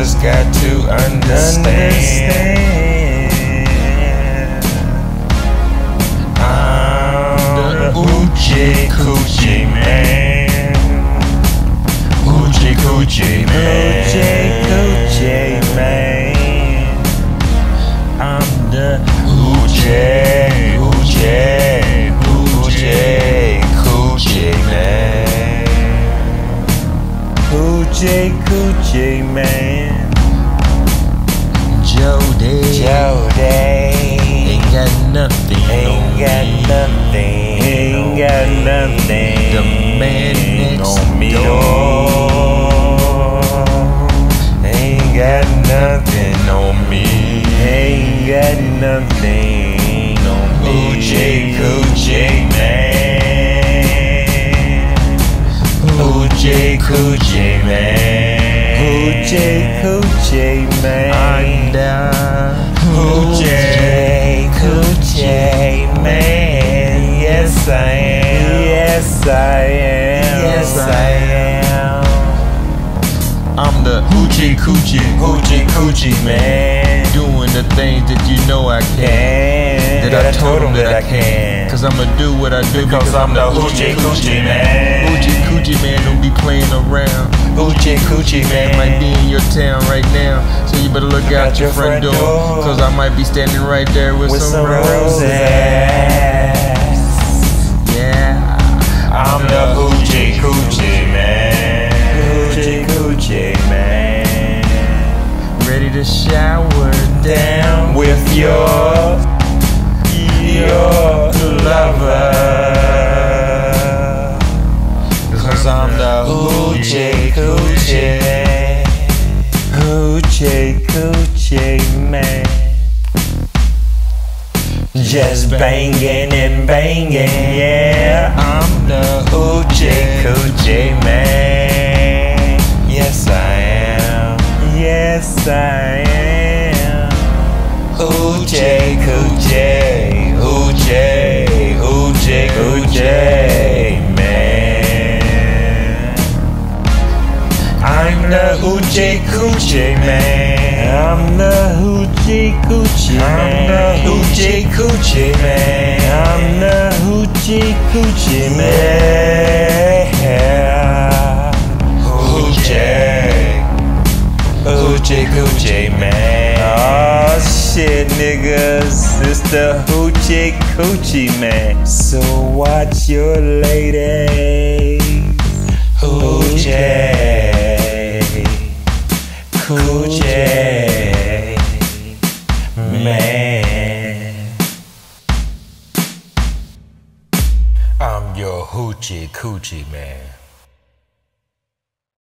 got to understand. I'm Coochie Man. Jody, Jody. ain't got nothing Ain't got me. nothing. Ain't got nothing. The man Hoochie Coochie Man. Hoochie Coochie Man. Under Hoochie Coochie Man. Yes, I am. Yes, I am. Yes, I am. I'm the Hoochie Coochie, Hoochie Coochie Man. Doing the things that you know I can. That I told him that I can. Cause I'ma do what I do because I'm the Hoochie Coochie Man. Hoochie Coochie Man don't be playing around. Hoochie Coochie Man might be in your town right now. So you better look out your front door. Cause I might be standing right there with, with some, some roses. roses. Yeah. I'm the Hoochie Coochie Man. Hoochie Coochie Man. Ready to shower Down with your, your lover. I'm the Hoochie Coochie Hoochie Coochie Man. Just banging and banging, yeah. I'm the the Hoochie Coochie Man. I'm the Hoochie Coochie Man. I'm the Hoochie Coochie Man. I'm the Hoochie Coochie Man. Hoochie. Hoochie Coochie Man. Oh shit, niggas. It's the Hoochie Coochie Man. So watch your lady. Coochie. Man. I'm your hoochie coochie man.